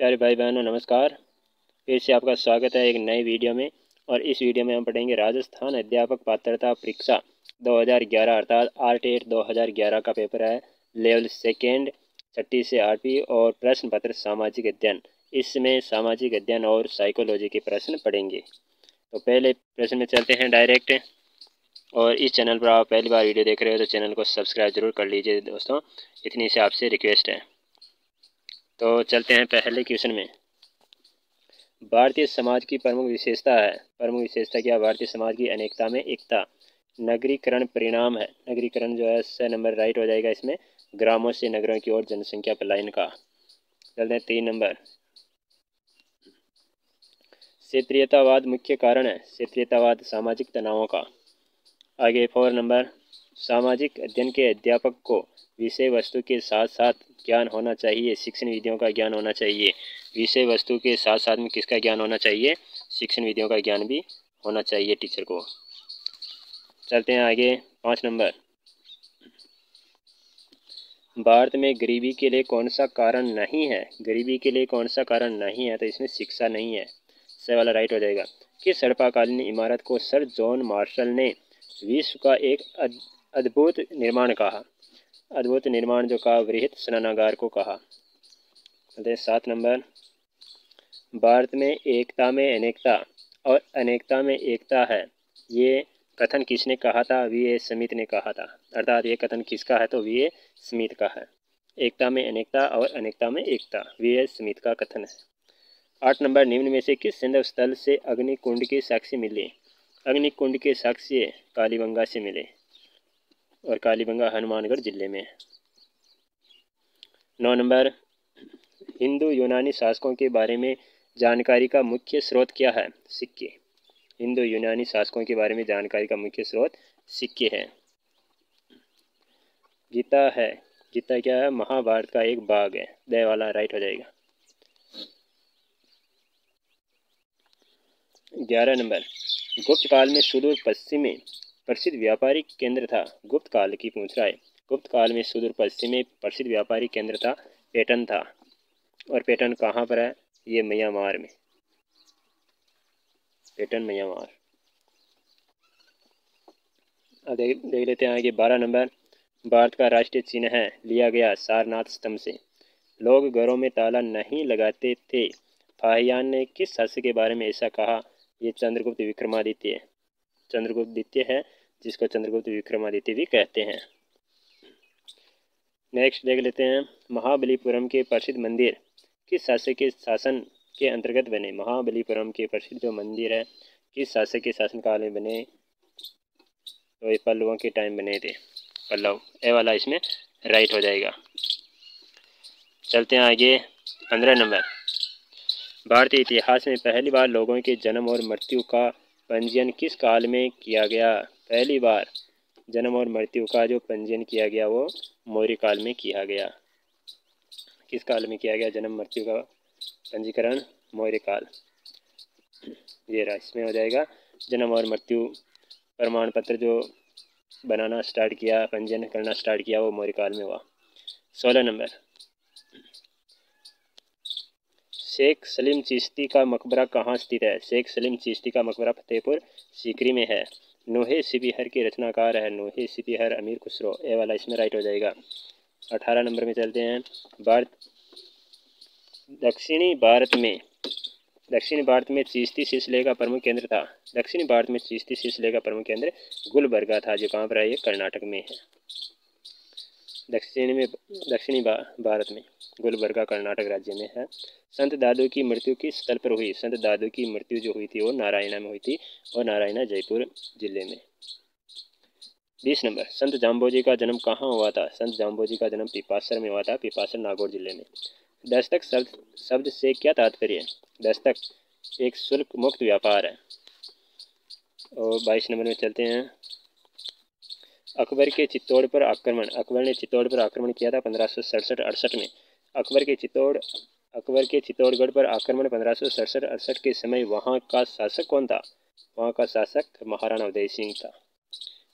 प्यारे भाई बहनों, नमस्कार। फिर से आपका स्वागत है एक नई वीडियो में। और इस वीडियो में हम पढ़ेंगे राजस्थान अध्यापक पात्रता परीक्षा 2011 अर्थात आर टेट दो का पेपर है। लेवल सेकेंड, छठी से आठवीं और प्रश्न पत्र सामाजिक अध्ययन। इसमें सामाजिक अध्ययन और साइकोलॉजी के प्रश्न पढ़ेंगे। तो पहले प्रश्न में चलते हैं डायरेक्ट। और इस चैनल पर आप पहली बार वीडियो देख रहे हो तो चैनल को सब्सक्राइब ज़रूर कर लीजिए दोस्तों। इतनी से आपसे रिक्वेस्ट है। तो चलते हैं पहले क्वेश्चन में। भारतीय समाज की प्रमुख विशेषता है। प्रमुख विशेषता क्या? भारतीय समाज की अनेकता में एकता। नगरीकरण परिणाम है। नगरीकरण जो है, स नंबर राइट हो जाएगा इसमें। ग्रामों से नगरों की ओर जनसंख्या पलायन का। चलते हैं तीन नंबर। क्षेत्रीयतावाद मुख्य कारण है। क्षेत्रीयतावाद सामाजिक तनावों का। आगे फोर नंबर। सामाजिक अध्ययन के अध्यापक को विषय वस्तु के साथ साथ ज्ञान होना चाहिए। शिक्षण विधियों का ज्ञान होना चाहिए। विषय वस्तु के साथ साथ में किसका ज्ञान होना चाहिए? शिक्षण विधियों का ज्ञान भी होना चाहिए टीचर को। चलते हैं आगे, पाँच नंबर। भारत में गरीबी के लिए कौन सा कारण नहीं है? गरीबी के लिए कौन सा कारण नहीं है? तो इसमें शिक्षा नहीं है। सही वाला राइट हो जाएगा। कि सड़पाकालीन इमारत को सर जॉन मार्शल ने विश्व का एक अद्भुत निर्माण कहा? अद्भुत निर्माण जो कहा वृहत स्नानागार को कहा। सात नंबर। भारत में एकता में अनेकता और अनेकता में एकता है। ये कथन किसने कहा था? वी. ए. समित ने कहा था। अर्थात ये कथन किसका है? तो वी. ए. समित का है। एकता में अनेकता और अनेकता में एकता। वी. ए. समित का कथन है। आठ नंबर, निम्न में से किस संदर्भ स्थल से अग्निकुंड के साक्ष्य मिले? अग्निकुंड के साक्ष्य कालीबंगा से मिले। और कालीबंगा हनुमानगढ़ ज़िले में है। नौ नंबर, हिंदू यूनानी शासकों के बारे में जानकारी का मुख्य स्रोत क्या है? सिक्के। हिंदू यूनानी शासकों के बारे में जानकारी का मुख्य स्रोत सिक्के हैं। गीता है। गीता क्या है? महाभारत का एक भाग है। दया वाला राइट हो जाएगा। ग्यारह नंबर गुप्त काल में सुदूर पश्चिम में प्रसिद्ध व्यापारिक केंद्र था गुप्त काल की पूछ रहा है गुप्त काल में सुदूर पश्चिम में प्रसिद्ध व्यापारिक केंद्र था, पेटन था। और पेटन कहाँ पर है? ये म्यांमार में। पेटन, म्यांमार। अब देख देख लेते हैं आगे, बारह नंबर। भारत का राष्ट्रीय चिन्ह है, लिया गया सारनाथ स्तंभ से। लोग घरों में ताला नहीं लगाते थे। फाहियान ने किस शासक के बारे में ऐसा कहा? ये चंद्रगुप्त विक्रमादित्य चंद्रगुप्त द्वितीय है जिसको चंद्रगुप्त विक्रमादित्य भी कहते हैं। नेक्स्ट देख लेते हैं, महाबलीपुरम के प्रसिद्ध मंदिर किस शासक के शासन के अंतर्गत बने? महाबलीपुरम के प्रसिद्ध जो मंदिर है, किस शासक के शासनकाल में बने? तो ये पल्लवों के टाइम बने थे। पल्लव, ए वाला इसमें राइट हो जाएगा। चलते हैं आगे, पंद्रह नंबर। भारतीय इतिहास में पहली बार लोगों के जन्म और मृत्यु का पंजीयन किस काल में किया गया? पहली बार जन्म और मृत्यु का जो पंजीयन किया गया, वो मौर्य काल में किया गया। किस काल में किया गया? जन्म, मृत्यु का पंजीकरण मौर्य काल। ये रहा इसमें हो जाएगा। जन्म और मृत्यु प्रमाण पत्र जो बनाना स्टार्ट किया, पंजीयन करना स्टार्ट किया, वो मौर्य काल में हुआ। सोलह नंबर। शेख सलीम चिश्ती का मकबरा कहाँ स्थित है? शेख सलीम चिश्ती का मकबरा फतेहपुर, सीकरी में है। नोहे सिबिहर के रचनाकार है, नोहे सिबिहर अमीर खुसरो। ए वाला इसमें राइट हो जाएगा। अठारह नंबर में चलते हैं। भारत दक्षिणी भारत में दक्षिणी भारत में चिश्ती सिलसिले का प्रमुख केंद्र था। दक्षिणी भारत में चिश्ती सिलसिले का प्रमुख केंद्र गुलबर्गा था, जो कहाँ पर है? ये कर्नाटक में है। दक्षिणी में दक्षिणी भारत में, गुलबर्गा कर्नाटक राज्य में है। संत दादू की मृत्यु किस स्थल पर हुई? संत दादू की मृत्यु जो हुई थी, वो नारायणा में हुई थी और नारायणा जयपुर ज़िले में। बीस नंबर, संत जाम्बोजी का जन्म कहाँ हुआ था? संत जाम्बोजी का जन्म पिपासर में हुआ था, पिपासर, नागौर ज़िले में। दस्तक शब्द शब्द से क्या तात्पर्य है? दस्तक एक शुल्क मुक्त व्यापार है। और बाईस नंबर में चलते हैं। अकबर के चित्तौड़ पर आक्रमण, अकबर ने चित्तौड़ पर आक्रमण किया था पंद्रह सौ सड़सठ, अड़सठ में। अकबर के चित्तौड़, अकबर के चित्तौड़गढ़ पर आक्रमण पंद्रह सौ सड़सठ, अड़सठ के समय वहाँ का शासक कौन था? वहाँ का शासक महाराणा उदय सिंह था।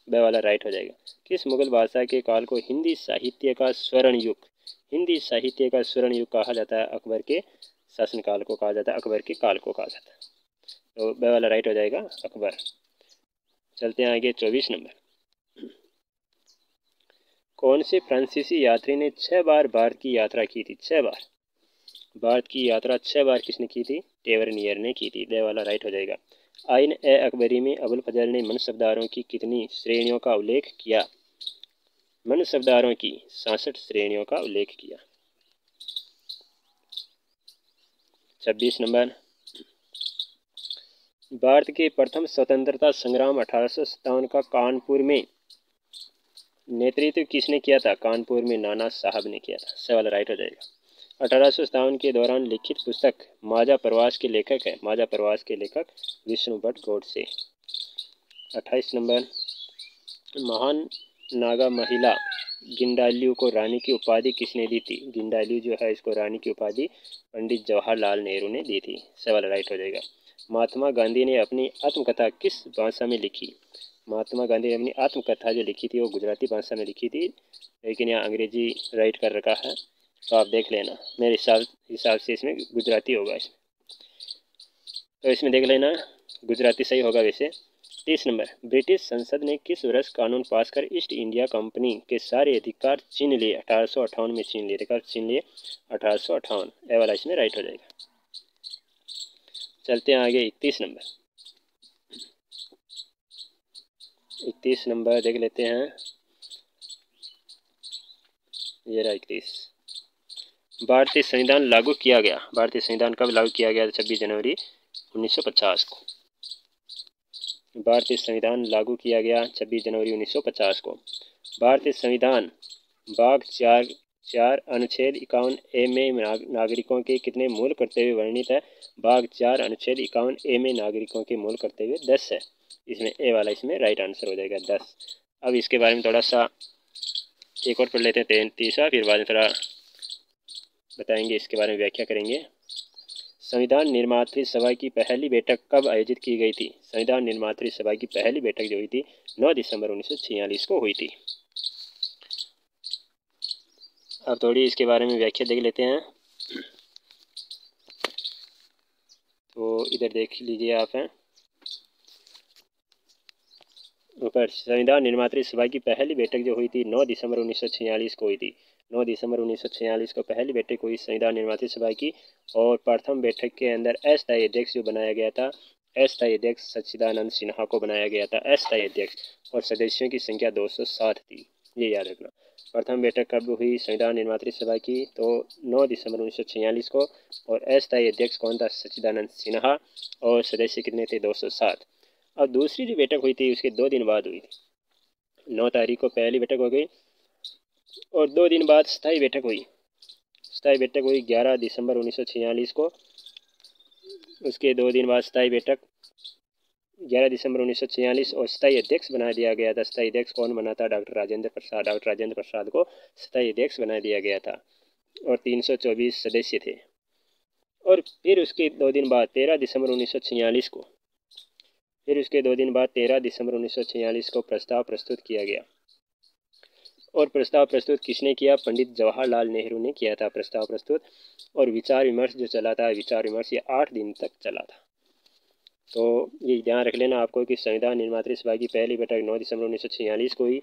वह वाला राइट हो जाएगा। किस मुगल बादशाह के काल को हिंदी साहित्य का स्वर्ण युग, हिंदी साहित्य का स्वर्ण युग कहा जाता है? अकबर के शासनकाल को कहा जाता है, अकबर के काल को कहा जाता है। तो वह वाला राइट हो जाएगा अकबर। चलते हैं आगे चौबीस नंबर। कौन से फ्रांसीसी यात्री ने छह बार भारत की यात्रा की थी? छह बार। भारत की यात्रा छह बार किसने की थी? टेवरनियर ने की थी। दे वाला राइट हो जाएगा। आइन ए अकबरी में अबुल फजल ने मनसबदारों की कितनी श्रेणियों का उल्लेख किया? मनसबदारों की सासठ श्रेणियों का उल्लेख किया। छब्बीस नंबर। भारत के प्रथम स्वतंत्रता संग्राम अठारह सौ सत्तावन का कानपुर में नेतृत्व किसने किया था? कानपुर में नाना साहब ने किया था। सवाल राइट हो जाएगा। अठारह सौ सत्तावन के दौरान लिखित पुस्तक माजा प्रवास के लेखक है। माजा प्रवास के लेखक विष्णु भट्ट गोडसे। अट्ठाईस नंबर। महान नागा महिला गिंडालियू को रानी की उपाधि किसने दी थी? गिंडालियू जो है, इसको रानी की उपाधि पंडित जवाहरलाल नेहरू ने दी थी। सवाल राइट हो जाएगा। महात्मा गांधी ने अपनी आत्मकथा किस भाषा में लिखी? महात्मा गांधी ने अपनी आत्मकथा जो लिखी थी, वो गुजराती भाषा में लिखी थी, लेकिन यहाँ अंग्रेज़ी राइट कर रखा है तो आप देख लेना। मेरे हिसाब हिसाब से इसमें गुजराती होगा इसमें। तो इसमें देख लेना, गुजराती सही होगा वैसे। तीस नंबर, ब्रिटिश संसद ने किस वर्ष कानून पास कर ईस्ट इंडिया कंपनी के सारे अधिकार छीन लिए? अठारह में छीन लिए, अधिकार छीन लिए, अठारह ए वाला इसमें राइट हो जाएगा। चलते हैं आगे इकतीस नंबर। इकतीस नंबर देख लेते हैं। ये रहा इकतीस। भारतीय संविधान लागू किया गया। भारतीय संविधान कब लागू किया गया छब्बीस जनवरी 1950 को। भारतीय संविधान लागू किया गया 26 जनवरी 1950 को। भारतीय संविधान बाघ चार चार अनुच्छेद इक्यावन ए में नागरिकों के कितने मूल कर्तव्य वर्णित है? बाघ चार अनुच्छेद इक्यावन ए में नागरिकों के मूल कर्तव्य दस है। इसमें, ए वाला इसमें राइट आंसर हो जाएगा दस। अब इसके बारे में थोड़ा सा एक और पढ़ लेते हैं तैंतीसा फिर बाद में थोड़ा बताएँगे, इसके बारे में व्याख्या करेंगे। संविधान निर्मात्री सभा की पहली बैठक कब आयोजित की गई थी? संविधान निर्मात्री सभा की पहली बैठक जो हुई थी 9 दिसंबर उन्नीस सौ छियालीस को हुई थी। अब थोड़ी इसके बारे में व्याख्या देख लेते हैं। तो इधर देख लीजिए आप हैं। ऊपर संविधान निर्मात्री सभा की पहली बैठक जो हुई थी 9 दिसंबर उन्नीस सौ छियालीस को हुई थी 9 दिसंबर 1946 को पहली बैठक हुई संविधान निर्माती सभा की और प्रथम बैठक के अंदर अस्थायी अध्यक्ष जो बनाया गया था अस्थायी अध्यक्ष सच्चिदानंद सिन्हा को बनाया गया था अस्थायी अध्यक्ष और सदस्यों की संख्या 260 थी ये याद रखना प्रथम बैठक कब हुई संविधान निर्मात्री सभा की तो 9 दिसंबर उन्नीस सौ छियालीस को और अस्थायी अध्यक्ष कौन था सच्चिदानंद सिन्हा और सदस्य कितने थे 207 अब दूसरी जो बैठक हुई थी, उसके दो दिन बाद हुई थी। नौ तारीख को पहली बैठक हो गई और दो दिन बाद स्थायी बैठक हुई। स्थायी बैठक हुई ग्यारह दिसंबर उन्नीस सौ छियालीस को। उसके दो दिन बाद स्थायी बैठक ग्यारह दिसंबर उन्नीस सौ छियालीस और स्थायी अध्यक्ष बना दिया गया था। स्थायी अध्यक्ष कौन बना था? डॉक्टर राजेंद्र प्रसाद, डॉक्टर राजेंद्र प्रसाद को स्थायी अध्यक्ष बना दिया गया था और 324 सदस्य थे। और फिर उसके दो दिन बाद, तेरह दिसंबर उन्नीस सौ छियालीस को फिर उसके दो दिन बाद तेरह दिसंबर उन्नीस सौ छियालीस को प्रस्ताव प्रस्तुत किया गया। और प्रस्ताव प्रस्तुत किसने किया? पंडित जवाहरलाल नेहरू ने किया था प्रस्ताव प्रस्तुत। और विचार विमर्श जो चला था, विचार विमर्श ये आठ दिन तक चला था। तो ये ध्यान रख लेना आपको कि संविधान निर्मात्री सभा की पहली बैठक नौ दिसंबर उन्नीस सौ छियालीस को हुई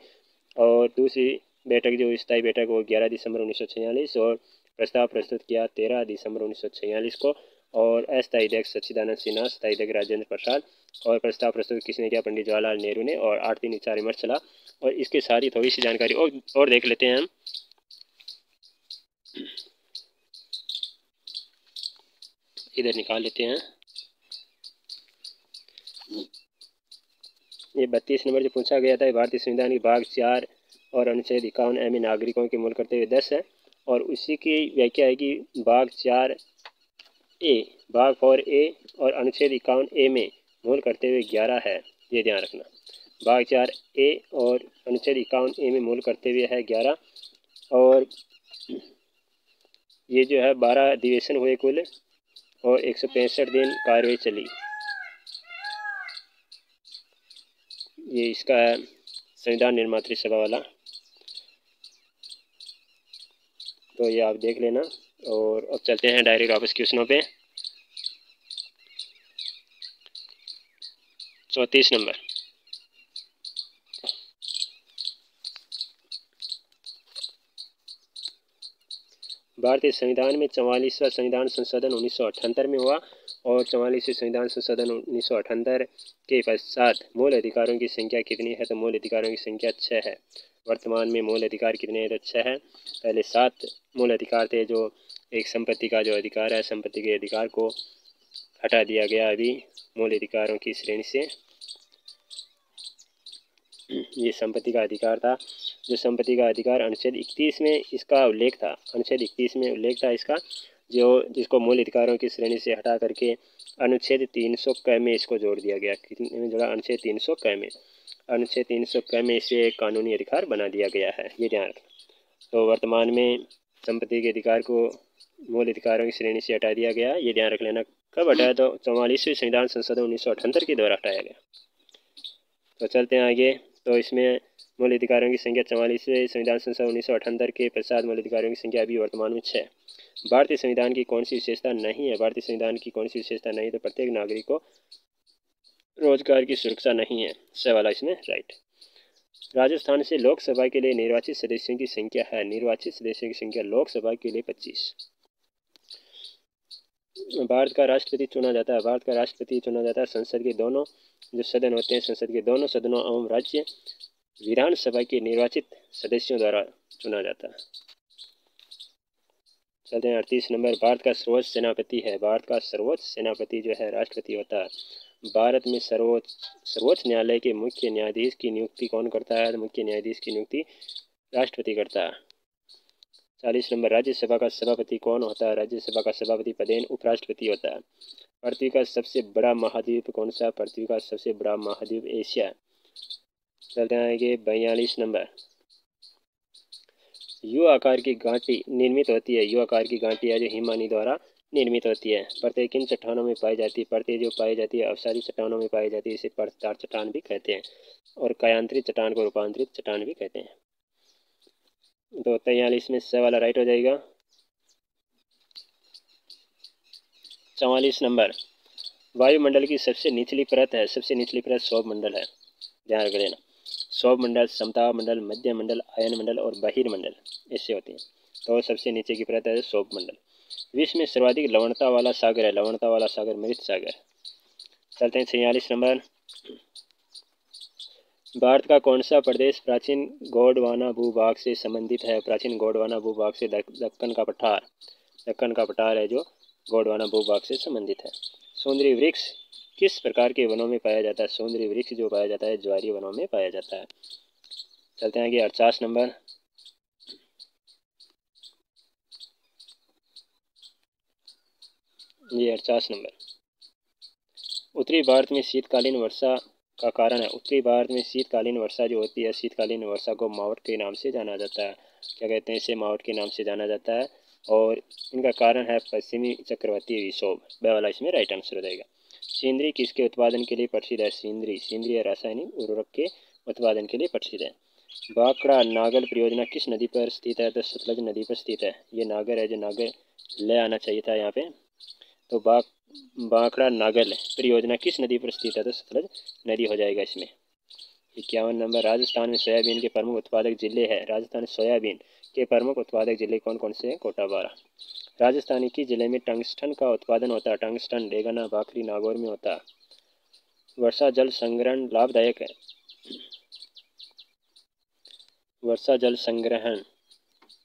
और दूसरी बैठक जो स्थायी बैठक वो ग्यारह दिसंबर उन्नीस और प्रस्ताव प्रस्तुत किया तेरह दिसंबर उन्नीस सौ छियालीस को। और अस्थायी अध्यक्ष सच्चिदानंद सिन्हा स्थायी अध्यक्ष राजेंद्र प्रसाद और प्रस्ताव प्रस्तुत किसने किया? पंडित जवाहरलाल नेहरू ने और आठ दिन विचार विमर्श चला और इसके साथ ही थोड़ी सी जानकारी और और देख लेते हैं हम। इधर निकाल लेते हैं। ये बत्तीस नंबर जो पूछा गया था भारतीय संविधान की भाग चार और अनुच्छेद इक्यावन एम नागरिकों के मूल करते हुए दस है। और उसी की व्याख्या है कि भाग चार ए भाग फोर ए और अनुच्छेद इक्यावन ए में मूल करते हुए ग्यारह है, ये ध्यान रखना। भाग चार ए और अनुच्छेद इक्यावन ए में मूल करते हुए है ग्यारह और ये जो है बारह अधिवेशन हुए कुल और एक सौ पैंसठ दिन कार्रवाई चली। ये इसका है संविधान निर्मात्री सभा वाला। तो ये आप देख लेना। और अब चलते हैं डायरेक्ट वापस क्वेश्चनों पे। चौंतीस नंबर। भारतीय संविधान में चवालीसवा संविधान संशोधन उन्नीस सौ अठहत्तर में हुआ और चवालीसवें संविधान संशोधन उन्नीस सौ अठहत्तर के पश्चात मूल अधिकारों की संख्या कितनी है? तो मूल अधिकारों की संख्या छः है। वर्तमान में मूल अधिकार कितने तो छः है। पहले सात मूल अधिकार थे जो एक संपत्ति का जो अधिकार है, संपत्ति के अधिकार को हटा दिया गया अभी मूल अधिकारों की श्रेणी से। ये संपत्ति का अधिकार था। जो संपत्ति का अधिकार अनुच्छेद इकतीस में इसका उल्लेख था, अनुच्छेद इकतीस में उल्लेख था इसका, जो जिसको मूल अधिकारों की श्रेणी से हटा करके अनुच्छेद तीन सौ क में इसको जोड़ दिया गया। कितने में जोड़ा? अनुच्छेद तीन सौ क में। अनुच्छेद तीन सौ क में इसे एक कानूनी अधिकार बना दिया गया है, ये ध्यान रखना तो वर्तमान में संपत्ति के अधिकार को मूल अधिकारों की श्रेणी से हटा दिया गया, ये ध्यान रख लेना कब हटाया तो चौवालीसवें संविधान संसद उन्नीस सौ अठहत्तर के द्वारा हटाया गया। तो चलते हैं आगे। तो इसमें मूल अधिकारों की संख्या चौवालीसवें संविधान संसद उन्नीस सौ अठहत्तर के पश्चात मूल अधिकारों की संख्या अभी वर्तमान में छः भारतीय संविधान की कौन सी विशेषता नहीं है? भारतीय संविधान की कौन सी विशेषता नहीं तो प्रत्येक नागरिक को रोज़गार की सुरक्षा नहीं है, सवाल वाला इसमें राइट राजस्थान से लोकसभा के लिए निर्वाचित सदस्यों की संख्या है, निर्वाचित सदस्यों की संख्या लोकसभा के लिए पच्चीस. भारत का राष्ट्रपति चुना जाता है, भारत का राष्ट्रपति चुना जाता है संसद के दोनों, जो सदन होते हैं संसद के दोनों सदनों एवं राज्य विधानसभा के निर्वाचित सदस्यों द्वारा चुना जाता है. चलते हैं अड़तीस नंबर, भारत का सर्वोच्च सेनापति है, भारत का सर्वोच्च सेनापति जो है राष्ट्रपति होता है. भारत में सर्वोच्च सर्वोच्च न्यायालय के मुख्य न्यायाधीश की नियुक्ति कौन करता है? मुख्य न्यायाधीश की नियुक्ति राष्ट्रपति करता है। चालीस नंबर, राज्यसभा का सभापति कौन होता है? राज्यसभा का सभापति पदेन उपराष्ट्रपति होता है। पृथ्वी का सबसे बड़ा महाद्वीप कौन सा पृथ्वी का सबसे बड़ा महाद्वीप एशिया। चलते आएँगे बयालीस नंबर। यू आकार की गांठी निर्मित होती है। यू आकार की गांठी है जो हिमानी द्वारा निर्मित होती है। प्रत्येक किन चट्टानों में पाई जाती है? प्रत्येक जो पाई जाती है, अवसारी चट्टानों में पाई जाती है, इसे पर्तार चट्टान भी कहते हैं और कयांतरित चट्टान को रूपांतरित चट्टान भी कहते हैं। तो तैयालीस में स वाला राइट हो जाएगा। चवालीस नंबर। वायुमंडल की सबसे निचली परत है, सबसे निचली परत सौभ मंडल है। ध्यान रख लेना। सौभ मंडल समता मंडल मध्य मंडल आयन मंडल और बहिर्मंडल ऐसे होते हैं। तो सबसे नीचे की परत है सौभ मंडल विश्व में सर्वाधिक लवणता वाला सागर है, लवणता वाला सागर मृत सागर। चलते हैं छियालीस नंबर। भारत का कौन सा प्रदेश प्राचीन गोडवाना भूभाग से संबंधित है? प्राचीन गोडवाना भूभाग से दक्कन का पठार। दक्कन का पठार है जो गोडवाना भूभाग से संबंधित है। सौंदर्य वृक्ष किस प्रकार के वनों में पाया जाता है? सौंदर्य वृक्ष जो पाया जाता है ज्वारी वनों में पाया जाता है। चलते हैं आगे अड़चास नंबर। ये अड़चास नंबर। उत्तरी भारत में शीतकालीन वर्षा का कारण है। उत्तरी भारत में शीतकालीन वर्षा जो होती है, शीतकालीन वर्षा को मावट के नाम से जाना जाता है। क्या कहते हैं इसे मावट के नाम से जाना जाता है? और इनका कारण है पश्चिमी चक्रवर्ती विशोभ ब वाला इसमें राइट आंसर हो जाएगा सींद्री किसके उत्पादन के लिए प्रसिद्ध है? सींद्री सींद्री रासायनिक उर्वरक के उत्पादन के लिए प्रसिद्ध है। बाकड़ा नागल परियोजना किस नदी पर स्थित है? तो सतलज नदी पर स्थित है। ये नागर है जो नागर ले आना चाहिए था यहाँ पे। तो बाक, बांकड़ा नागल परियोजना किस नदी पर स्थित है? तो सतलज नदी हो जाएगा इसमें। इक्यावन नंबर, राजस्थान में सोयाबीन के प्रमुख उत्पादक ज़िले हैं। राजस्थान सोयाबीन के प्रमुख उत्पादक ज़िले कौन कौन से हैं? कोटा बारह राजस्थानी की ज़िले में टंगस्टन का उत्पादन होता है। टंगस्टन डेगना बाखरी नागौर में होता है। वर्षा जल संग्रहण लाभदायक है। वर्षा जल संग्रहण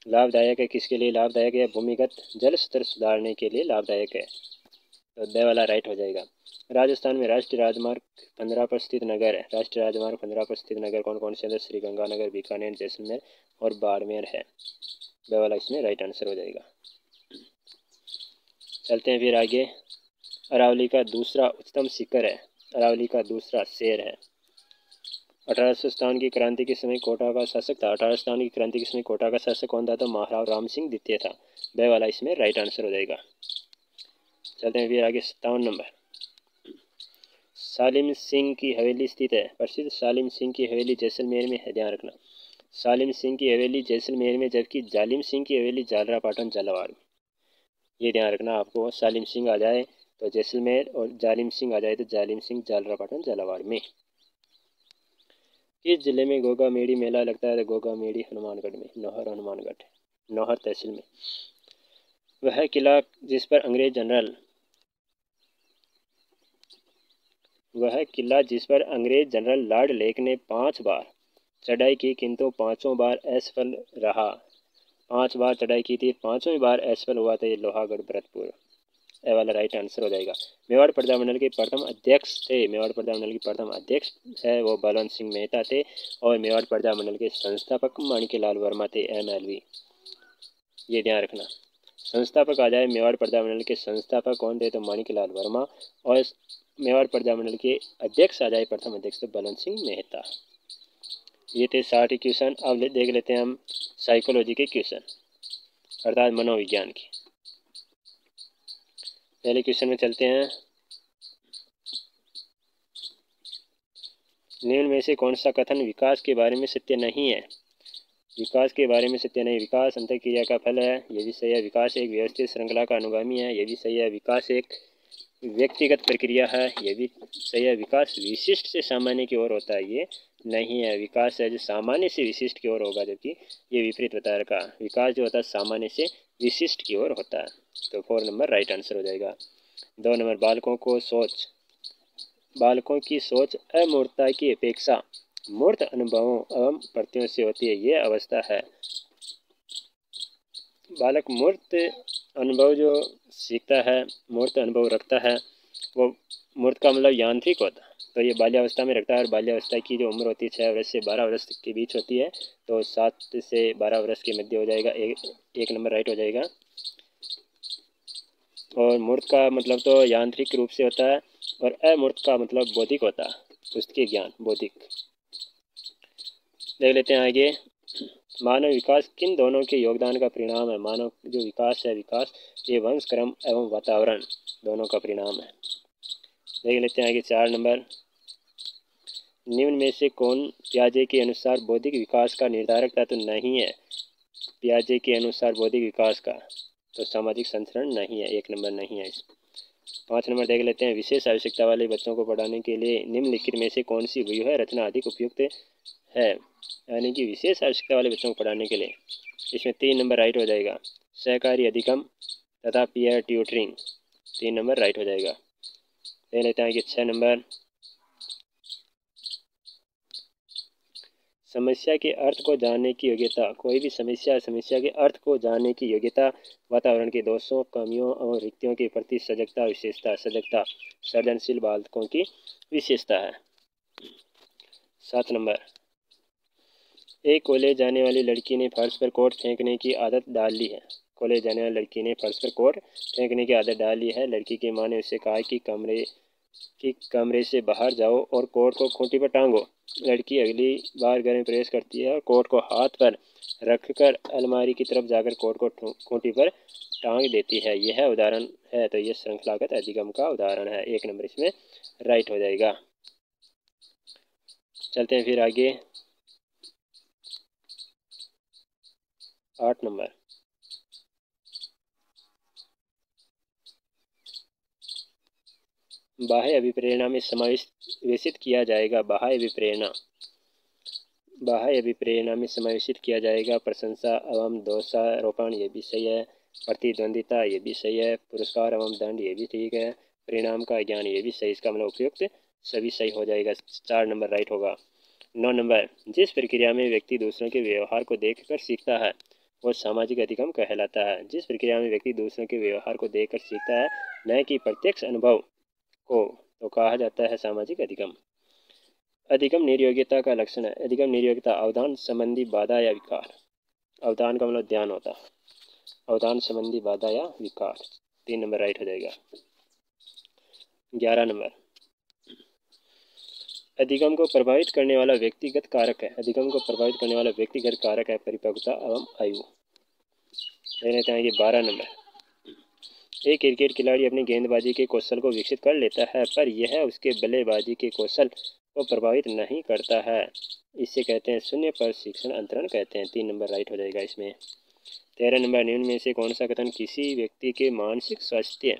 लाभदायक है, किसके लिए लाभदायक है? भूमिगत जल स्तर सुधारने के लिए लाभदायक है। तो द वाला राइट हो जाएगा। राजस्थान में राष्ट्रीय राजमार्ग पंद्रह पर स्थित नगर है। राष्ट्रीय राजमार्ग पंद्रह पर स्थित नगर कौन कौन से हैं? श्री गंगानगर बीकानेर, जैसलमेर और बाड़मेर है। द वाला इसमें राइट आंसर हो जाएगा। चलते हैं फिर आगे। अरावली का दूसरा उच्चतम शिखर है। अरावली का दूसरा शेर है। अठारह की क्रांति के समय कोटा का शासक था। अठारह की क्रांति के समय कोटा का शासक कौन था? तो महाराव राम सिंह द्वितीय था। वह वाला इसमें राइट आंसर हो जाएगा। चलते हैं फिर आगे सत्तावन नंबर। सालिम सिंह की हवेली स्थित है। प्रसिद्ध सालिम सिंह की हवेली जैसलमेर में है। ध्यान रखना। सालिम सिंह की हवेली जैसलमेर में, जबकि जालिम सिंह की हवेली जालरा पाटन झालावाड़ में। ये ध्यान रखना, आपको सालिम सिंह आ जाए तो जैसलमेर और जालिम सिंह आ जाए तो जालिम सिंह जालरा पाटन झालावाड़ में। किस ज़िले में गोगा मेड़ी मेला लगता है? तो गोगा मेड़ी हनुमानगढ़ में, नौहर हनुमानगढ़, नौहर तहसील में। वह किला जिस पर अंग्रेज़ जनरल, वह किला जिस पर अंग्रेज़ जनरल लॉर्ड लेक ने पाँच बार चढ़ाई की, किंतु पाँचों बार असफल रहा। पाँच बार चढ़ाई की थी, पाँचों बार असफल हुआ था ये लोहागढ़, भरतपुर। ए वाला राइट आंसर हो जाएगा। मेवाड़ प्रजामंडल के प्रथम अध्यक्ष थे। मेवाड़ प्रजामंडल के प्रथम अध्यक्ष है वो बलवंत सिंह मेहता थे और मेवाड़ प्रजामंडल के संस्थापक माणिक लाल वर्मा थे, एम एल वी। ये ध्यान रखना। संस्थापक आ जाए मेवाड़ प्रजामंडल के संस्थापक कौन थे? तो माणिक लाल वर्मा और मेवाड़ प्रजामंडल के अध्यक्ष आ जाए प्रथम अध्यक्ष तो बलवंत सिंह मेहता। ये थे साठ क्वेश्चन अब देख लेते हैं हम साइकोलॉजी के क्वेश्चन अर्थात मनोविज्ञान की। पहले क्वेश्चन में चलते हैं। निम्न में से कौन सा कथन विकास के बारे में सत्य नहीं है? विकास के बारे में सत्य नहीं। विकास अंत क्रिया का फल है। ये भी सही है, विकास एक व्यवस्थित श्रृंखला का अनुगामी है। ये भी सही है, विकास एक व्यक्तिगत प्रक्रिया है। ये भी सही है, विकास विशिष्ट से सामान्य की ओर होता है। ये नहीं है। विकास है जो सामान्य से विशिष्ट की ओर होगा, जबकि ये विपरीत बता रखा। विकास जो होता है, सामान्य से विशिष्ट की ओर होता है। तो फोर नंबर राइट आंसर हो जाएगा। दो नंबर बालकों को सोच। बालकों की सोच अमूर्तता की अपेक्षा। मूर्त अनुभवों एवं प्रतियों से होती है, ये अवस्था है। बालक मूर्त अनुभव जो सीखता है, मूर्त अनुभव रखता है, वो मूर्त का मतलब यांत्रिक होता तो ये बाल्यावस्था में रखता है और बाल्यावस्था की जो उम्र होती है छः वर्ष से बारह वर्ष के बीच होती है तो सात से बारह वर्ष के मध्य हो जाएगा, एक एक नंबर राइट हो जाएगा। और मूर्त का मतलब तो यांत्रिक रूप से होता है और अमूर्त का मतलब बौद्धिक होता है, पुस्तकीय ज्ञान, बौद्धिक। देख लेते हैं आगे। मानव विकास, किन दोनों के योगदान का परिणाम है? मानव जो विकास है, विकास, ये वंश, क्रम एवं वातावरण, दोनों का परिणाम है। देख लेते हैं आगे चार नंबर। निम्न में से कौन प्याजे के अनुसार बौद्धिक विकास का निर्धारक तत्व तो नहीं है? प्याजे के अनुसार बौद्धिक विकास का तो सामाजिक संचरण नहीं है, एक नंबर नहीं है पाँच नंबर देख लेते हैं, विशेष आवश्यकता वाले बच्चों को पढ़ाने के लिए निम्नलिखित में से कौन सी व्यूह रचना अधिक उपयुक्त है? यानी कि विशेष आवश्यकता वाले बच्चों को पढ़ाने के लिए। इसमें तीन नंबर राइट हो जाएगा। सहकारी अधिकम तथा पीयर ट्यूटरिंग। तीन नंबर राइट हो जाएगा। देख लेते हैं कि छः नंबर समस्या के अर्थ को जानने की योग्यता। कोई भी समस्या समस्या के अर्थ को जानने की योग्यता, वातावरण के दोषों, कमियों और रिक्तियों के प्रति सजगता, विशेषता, सजगता सर्जनशील बालकों की विशेषता है। सात नंबर। एक कॉलेज जाने वाली लड़की ने फर्श पर कोट फेंकने की आदत डाल ली है। कॉलेज जाने वाली लड़की ने फर्श पर कोट फेंकने की आदत डाल है। लड़की की माँ ने उससे कहा कि कमरे कि कमरे से बाहर जाओ और कोट को खूंटी पर टांगो। लड़की अगली बार घर में प्रवेश करती है और कोट को हाथ पर रखकर अलमारी की तरफ़ जाकर कोट को खूंटी पर टांग देती है। यह उदाहरण है तो यह श्रृंखलागत अधिगम का उदाहरण है। एक नंबर इसमें राइट हो जाएगा। चलते हैं फिर आगे। आठ नंबर। बाह्य अभिप्रेरणा में समावेशित किया जाएगा। बाह्य अभिप्रेरणा। बाह्य अभिप्रेरणा में समावेशित किया जाएगा। प्रशंसा एवं दोषारोपण, ये भी सही है। प्रतिद्वंदिता, ये भी सही है। पुरस्कार एवं दंड, ये भी ठीक है। परिणाम का ज्ञान, ये भी सही। इसका मतलब उपयुक्त सभी सही हो जाएगा। चार नंबर राइट होगा। नौ नंबर, जिस प्रक्रिया में व्यक्ति दूसरों के व्यवहार को देखकर सीखता है, वो सामाजिक अधिगम कहलाता है। जिस प्रक्रिया में व्यक्ति दूसरों के व्यवहार को देखकर सीखता है, न कि प्रत्यक्ष अनुभव को तो कहा जाता है सामाजिक अधिगम। अधिगम निर्योग्यता का लक्षण है। अधिगम निर्योग्यता, अवधान संबंधी बाधा या विकार। अवधान का मतलब ध्यान होता है। अवधान संबंधी बाधा या विकार। तीन नंबर राइट हो जाएगा। ग्यारह नंबर। अधिगम को प्रभावित करने वाला व्यक्तिगत कारक है। अधिगम को प्रभावित करने वाला व्यक्तिगत कारक है परिपक्वता एवं आयु। लेना चाहेंगे बारह नंबर। एक क्रिकेट खिलाड़ी अपनी गेंदबाजी के कौशल को विकसित कर लेता है, पर यह उसके बल्लेबाजी के कौशल को प्रभावित नहीं करता है। इसे कहते हैं शून्य पर शिक्षण अंतरण, कहते हैं। तीन नंबर राइट हो जाएगा इसमें। तेरह नंबर निम्न में से कौन सा कथन किसी व्यक्ति के मानसिक स्वास्थ्य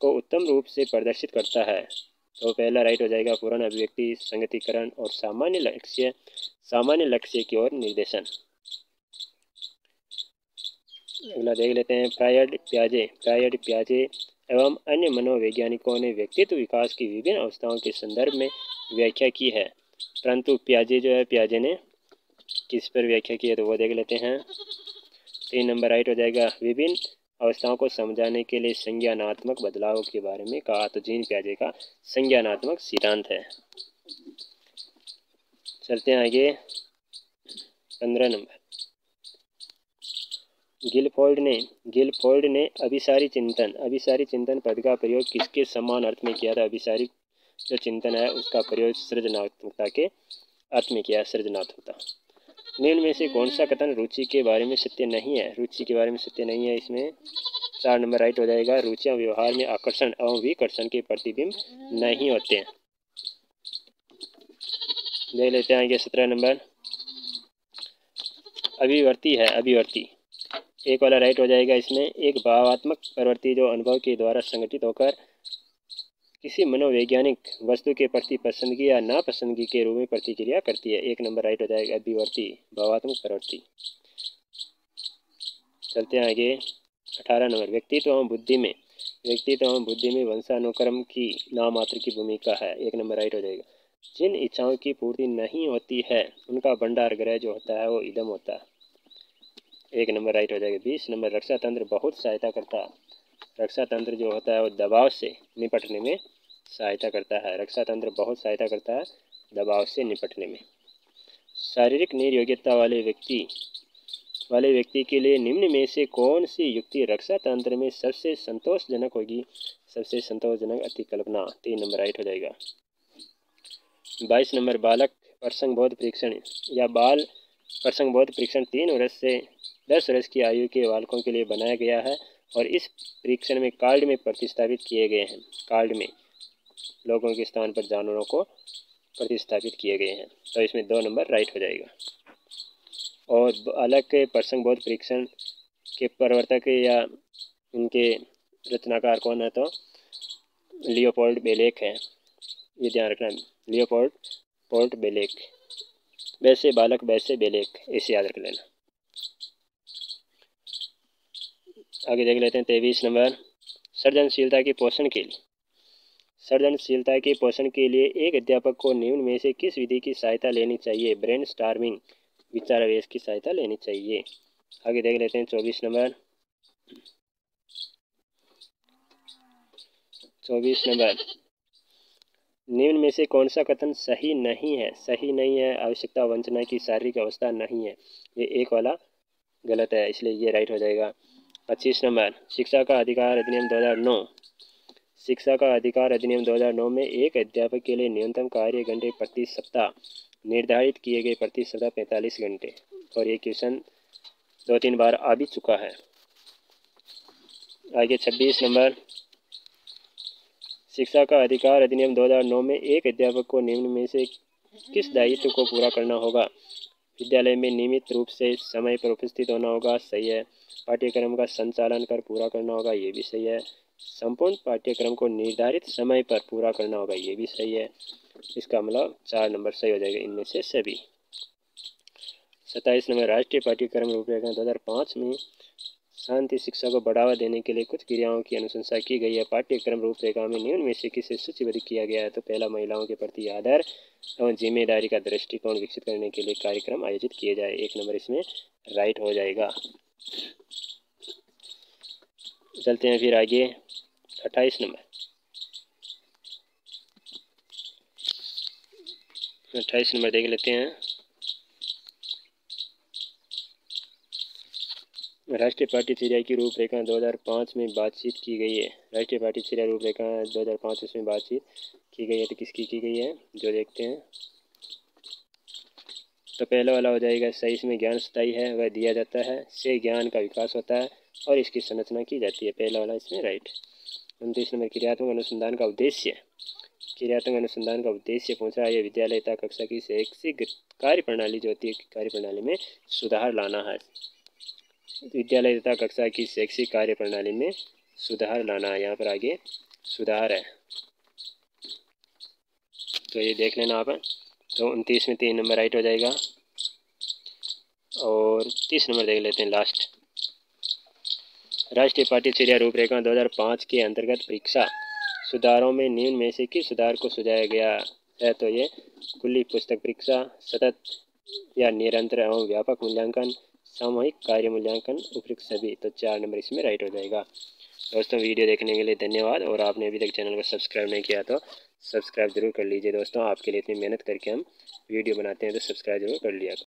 को उत्तम रूप से प्रदर्शित करता है? तो पहला राइट हो जाएगा पूर्ण अभिव्यक्ति, संगतिकरण और सामान्य लक्ष्य सामान्य लक्ष्य की ओर निर्देशन। अगला देख लेते हैं, प्रायड प्याजे प्रायड प्याजे एवं अन्य मनोवैज्ञानिकों ने व्यक्तित्व विकास की विभिन्न अवस्थाओं के संदर्भ में व्याख्या की है। परंतु प्याजे जो है, प्याजे ने किस पर व्याख्या की है तो वो देख लेते हैं। तीन नंबर राइट हो जाएगा, विभिन्न अवस्थाओं को समझाने के लिए संज्ञानात्मक बदलाव के बारे में कहा तो जीन प्याजे का संज्ञानात्मक सिद्धांत है। चलते हैं आगे, पंद्रह नंबर। गिलफोल्ड ने गिलफोल्ड ने अभिसारी चिंतन अभिसारी चिंतन पद का प्रयोग किसके समान अर्थ में किया था? अभिसारी जो चिंतन है, उसका प्रयोग सृजनात्मकता के अर्थ में किया, सृजनात्मकता। निम्न में से कौन सा कथन रुचि के बारे में सत्य नहीं है? रुचि के बारे में सत्य नहीं है, इसमें चार नंबर राइट हो जाएगा। रुचियाँ व्यवहार में आकर्षण एवं विकर्षण के प्रतिबिंब नहीं होते। हैं देख लेते हैं आगे सत्रह नंबर। अभिवर्ती है, अभिवर्ती। एक वाला राइट हो जाएगा। इसमें एक भावात्मक प्रवृत्ति जो अनुभव के द्वारा संगठित होकर किसी मनोवैज्ञानिक वस्तु के प्रति पसंदगी या नापसंदगी के रूप में प्रतिक्रिया करती है। एक नंबर राइट हो जाएगा अभिवर्ती, भावात्मक प्रवृत्ति। चलते हैं आगे। अठारह नंबर, व्यक्तित्व एवं बुद्धि में। व्यक्तित्व एवं बुद्धि में वंशानुक्रम की नाम मात्र की भूमिका है। एक नंबर राइट हो जाएगा। जिन इच्छाओं की पूर्ति नहीं होती है, उनका भंडार ग्रह जो होता है, वो इदम होता है। एक नंबर राइट हो जाएगा। बीस नंबर रक्षा तंत्र बहुत सहायता करता है। रक्षा तंत्र जो होता है वो दबाव से निपटने में सहायता करता है। रक्षा तंत्र बहुत सहायता करता है दबाव से निपटने में। शारीरिक निर्योग्यता वाले व्यक्ति वाले व्यक्ति के लिए निम्न में से कौन सी युक्ति रक्षा तंत्र में सबसे संतोषजनक होगी? सबसे संतोषजनक अति कल्पना तीन नंबर राइट हो जाएगा। बाईस नंबर, बालक प्रसंग बोध परीक्षण या बाल प्रसंग बोध परीक्षण तीन वर्ष से दस वर्ष की आयु के बालकों के लिए बनाया गया है और इस परीक्षण में कार्ड में प्रतिस्थापित किए गए हैं। कार्ड में लोगों के स्थान पर जानवरों को प्रतिस्थापित किए गए हैं। तो इसमें दो नंबर राइट हो जाएगा। और अलग के प्रसंग बोध परीक्षण के प्रवर्तक या उनके रचनाकार कौन है तो लियोपोल्ड बेलेक है। ये ध्यान रखना, लियोपोल्ड पोल्ट बेलेक। वैसे बालक वैसे बेलेक, इसे याद रख लेना। आगे देख लेते हैं, तेईस नंबर। सृजनशीलता के पोषण के लिए। सृजनशीलता के पोषण के लिए एक अध्यापक को निम्न में से किस विधि की सहायता लेनी चाहिए? ब्रेन स्टार्मिंग, विचारावेश की सहायता लेनी चाहिए। आगे देख लेते हैं, चौबीस नंबर। चौबीस नंबर। निम्न में से कौन सा कथन सही नहीं है? सही नहीं है, आवश्यकता, वंचना की शारीरिक अवस्था नहीं है। ये एक वाला गलत है, इसलिए ये राइट हो जाएगा। पच्चीस नंबर। शिक्षा का अधिकार अधिनियम 2009 शिक्षा का अधिकार अधिनियम 2009 में एक अध्यापक के लिए न्यूनतम कार्य घंटे प्रति सप्ताह, निर्धारित किए गए प्रति सप्ताह पैंतालीस घंटे। और ये क्वेश्चन दो तीन बार आ भी चुका है। आगे छब्बीस नंबर। शिक्षा का अधिकार अधिनियम 2009 में एक अध्यापक को निम्न में से किस दायित्व को पूरा करना होगा? विद्यालय में नियमित रूप से समय पर उपस्थित होना होगा, सही है। पाठ्यक्रम का संचालन कर पूरा करना होगा, ये भी सही है। संपूर्ण पाठ्यक्रम को निर्धारित समय पर पूरा करना होगा, ये भी सही है। इसका मतलब चार नंबर सही हो जाएगा इनमें से सभी। सत्ताईस नंबर, राष्ट्रीय पाठ्यक्रम रूपरेखा दो हज़ार पाँच में शांति शिक्षा को बढ़ावा देने के लिए कुछ क्रियाओं की अनुशंसा की गई है। पाठ्यक्रम रूपरेखा में निम्न में से किसे सूचीबद्ध किया गया है? तो पहला, महिलाओं के प्रति आदर एवं ज़िम्मेदारी का दृष्टिकोण विकसित करने के लिए कार्यक्रम आयोजित किए जाए। एक नंबर इसमें राइट हो जाएगा। चलते हैं फिर आगे। अट्ठाईस नंबर। अट्ठाईस नंबर देख लेते हैं। राष्ट्रीय पार्टी चिड़िया की रूपरेखा 2005 में बातचीत की गई है। राष्ट्रीय पार्टी चिड़िया रूपरेखा 2005 उसमें बातचीत की गई है। तो किसकी की गई है? जो देखते हैं। तो पहला वाला हो जाएगा सही इसमें ज्ञान स्थायी है, वह दिया जाता है, से ज्ञान का विकास होता है और इसकी संरचना की जाती है। पहला वाला इसमें राइट उनतीस नंबर, क्रियात्मक अनुसंधान का उद्देश्य। क्रियात्मक अनुसंधान का उद्देश्य रहा है ये विद्यालय कक्षा की शैक्षिक कार्य प्रणाली जो होती है कार्य प्रणाली में सुधार लाना है। विद्यालय तथा कक्षा की शैक्षिक कार्य प्रणाली में सुधार लाना है। यहाँ पर आगे सुधार है। तो ये देख लेना आप। तो उनतीस में तीन नंबर राइट हो जाएगा। और तीस नंबर देख लेते हैं लास्ट राष्ट्रीय पाठ्यचर्या रूपरेखा 2005 के अंतर्गत परीक्षा सुधारों में निम्न में से किस सुधार को सुझाया गया है? तो ये खुली पुस्तक परीक्षा, सतत या निरंतर एवं व्यापक मूल्यांकन, सामूहिक कार्य मूल्यांकन, उपयुक्त सभी तो चार नंबर इसमें राइट हो जाएगा। दोस्तों, वीडियो देखने के लिए धन्यवाद, और आपने अभी तक चैनल को सब्सक्राइब नहीं किया तो सब्सक्राइब ज़रूर कर लीजिए दोस्तों। आपके लिए इतनी मेहनत करके हम वीडियो बनाते हैं तो सब्सक्राइब ज़रूर कर लिया